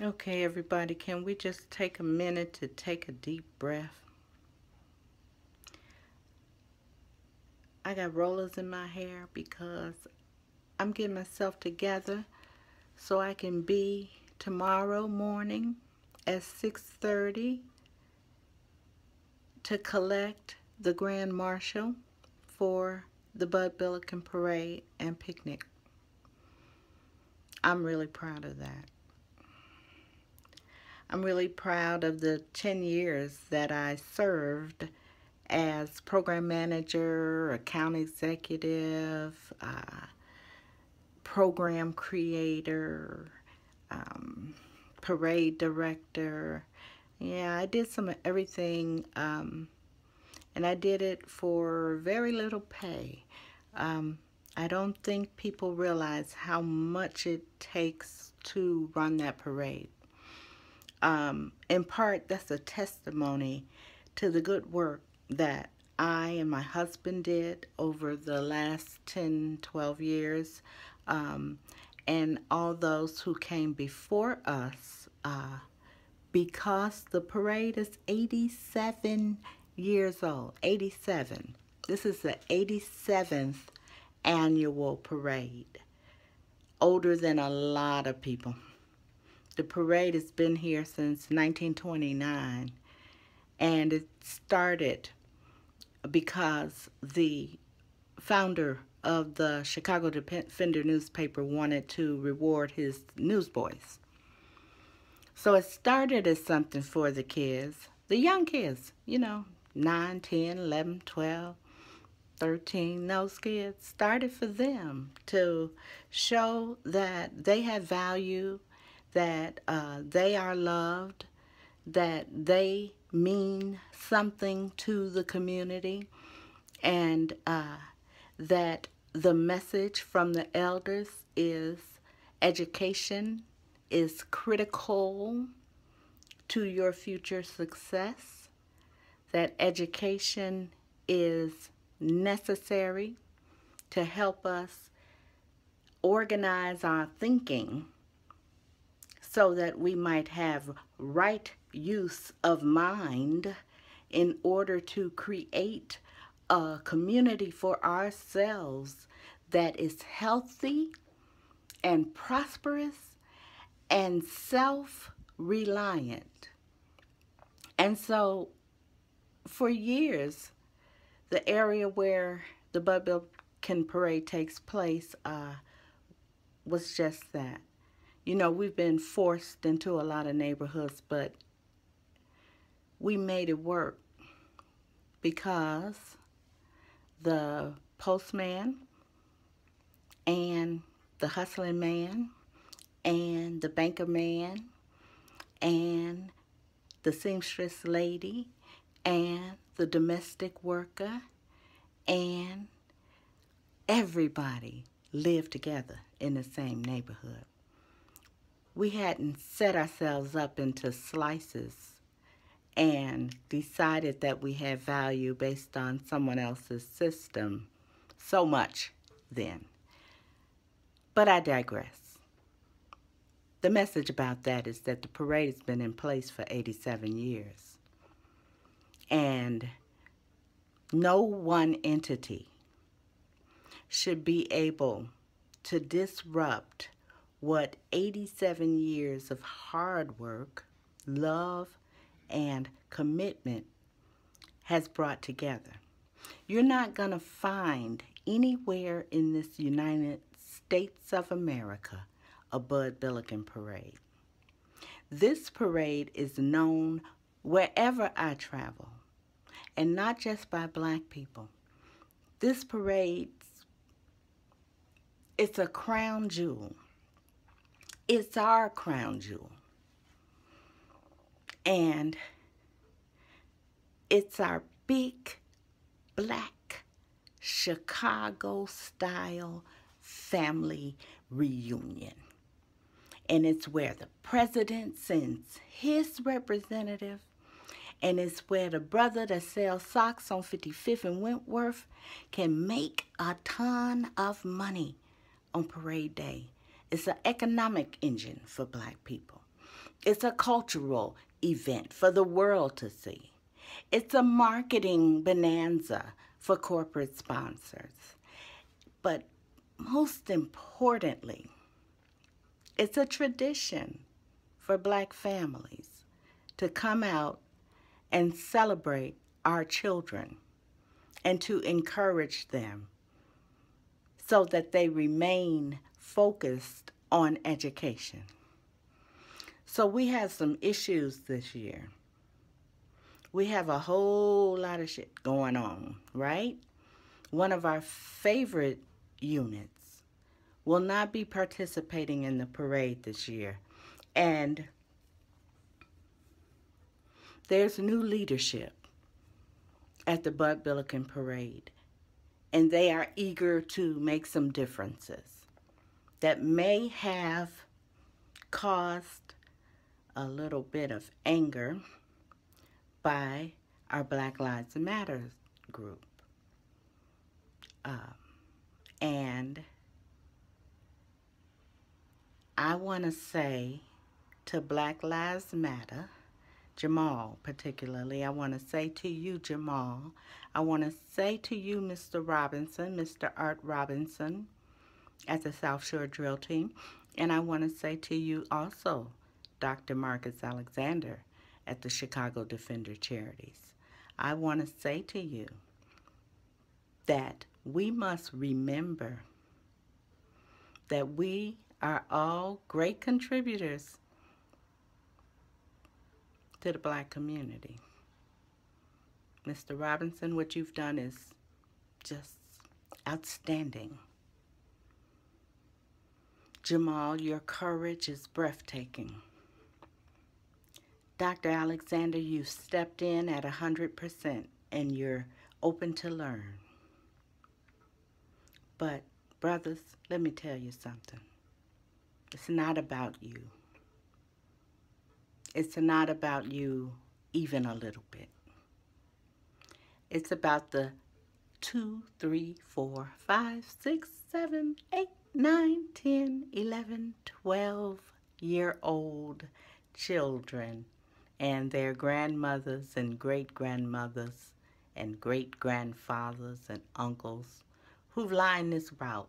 Okay, everybody, can we just take a minute to take a deep breath? I got rollers in my hair because I'm getting myself together so I can be tomorrow morning at 6.30 to collect the Grand Marshal for the Bud Billiken Parade and Picnic. I'm really proud of that. I'm really proud of the 10 years that I served as program manager, account executive, uh, program creator, um, parade director. Yeah, I did some of everything, um, and I did it for very little pay. Um, I don't think people realize how much it takes to run that parade um, in part, that's a testimony to the good work that I and my husband did over the last 10, 12 years, um, and all those who came before us, uh, because the parade is 87 years old. 87. This is the 87th annual parade. Older than a lot of people. The parade has been here since 1929 and it started because the founder of the Chicago Defender newspaper wanted to reward his newsboys. So it started as something for the kids, the young kids, you know, 9, 10, 11, 12, 13, those kids started for them to show that they had value that uh, they are loved, that they mean something to the community, and uh, that the message from the elders is education is critical to your future success, that education is necessary to help us organize our thinking so that we might have right use of mind in order to create a community for ourselves that is healthy and prosperous and self-reliant. And so for years, the area where the Bud Billiken Parade takes place uh, was just that you know, we've been forced into a lot of neighborhoods, but we made it work because the postman and the hustling man and the banker man and the seamstress lady and the domestic worker and everybody lived together in the same neighborhood we hadn't set ourselves up into slices and decided that we had value based on someone else's system so much then. But I digress. The message about that is that the parade has been in place for 87 years. And no one entity should be able to disrupt what 87 years of hard work, love, and commitment has brought together. You're not going to find anywhere in this United States of America a Bud Billiken parade. This parade is known wherever I travel, and not just by black people. This parade, it's a crown jewel it's our crown jewel. And it's our big black Chicago style family reunion. And it's where the president sends his representative and it's where the brother that sells socks on 55th and Wentworth can make a ton of money on parade day it's an economic engine for black people It's a cultural event for the world to see. It's a marketing bonanza for corporate sponsors. But most importantly, it's a tradition for black families to come out and celebrate our children and to encourage them so that they remain focused on education. So we have some issues this year. We have a whole lot of shit going on, right? One of our favorite units will not be participating in the parade this year. And there's new leadership at the Bud Billiken Parade, and they are eager to make some differences that may have caused a little bit of anger by our Black Lives Matter group. Um, and I want to say to Black Lives Matter, Jamal particularly, I want to say to you, Jamal, I want to say to you, Mr. Robinson, Mr. Art Robinson at the South Shore Drill Team, and I want to say to you also, Dr. Marcus Alexander at the Chicago Defender Charities. I want to say to you that we must remember that we are all great contributors to the black community. Mr. Robinson, what you've done is just outstanding. Jamal, your courage is breathtaking. Dr. Alexander, you've stepped in at 100% and you're open to learn. But, brothers, let me tell you something. It's not about you. It's not about you even a little bit. It's about the two, three, four, five, six, seven, eight, nine, ten, eleven, twelve year old children and their grandmothers and great grandmothers and great grandfathers and uncles who've lined this route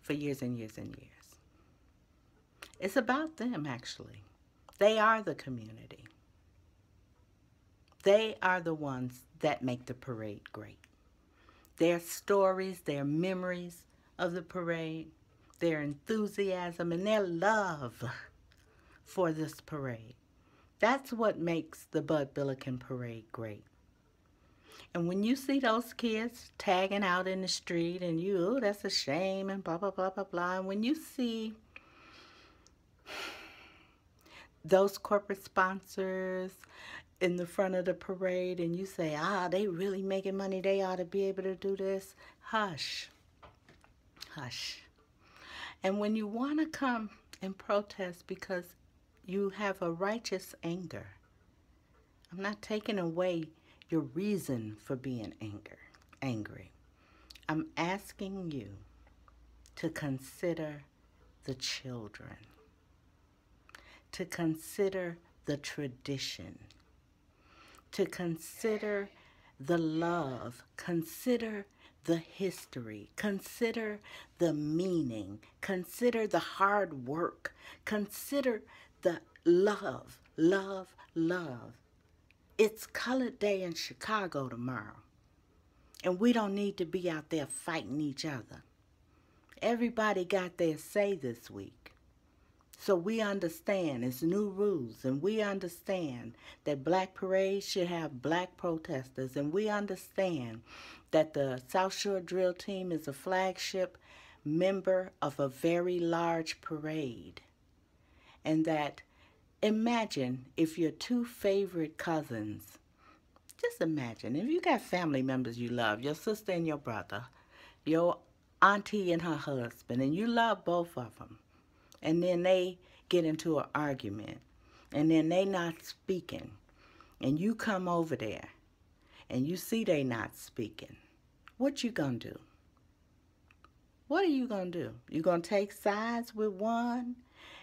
for years and years and years. It's about them, actually. They are the community. They are the ones that make the parade great. Their stories, their memories of the parade, their enthusiasm, and their love for this parade. That's what makes the Bud Billiken Parade great. And when you see those kids tagging out in the street and you, oh, that's a shame and blah, blah, blah, blah, blah. And when you see those corporate sponsors in the front of the parade and you say, ah, they really making money, they ought to be able to do this, hush, hush. And when you want to come and protest because you have a righteous anger, I'm not taking away your reason for being anger, angry. I'm asking you to consider the children to consider the tradition, to consider the love, consider the history, consider the meaning, consider the hard work, consider the love, love, love. It's Colored Day in Chicago tomorrow, and we don't need to be out there fighting each other. Everybody got their say this week. So we understand it's new rules, and we understand that black parades should have black protesters, and we understand that the South Shore Drill Team is a flagship member of a very large parade. And that imagine if your two favorite cousins, just imagine if you got family members you love, your sister and your brother, your auntie and her husband, and you love both of them and then they get into an argument and then they not speaking and you come over there and you see they not speaking what you gonna do? What are you gonna do? You gonna take sides with one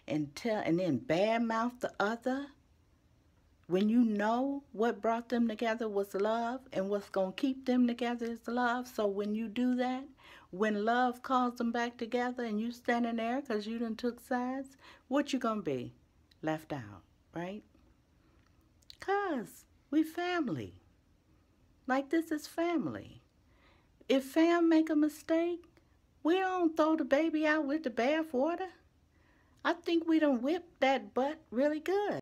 and tell and then badmouth the other? When you know what brought them together was love and what's to keep them together is love. So when you do that when love calls them back together and you standing there because you done took sides what you gonna be? Left out right? Cause we family. Like this is family if fam make a mistake we don't throw the baby out with the bath water I think we done whipped that butt really good.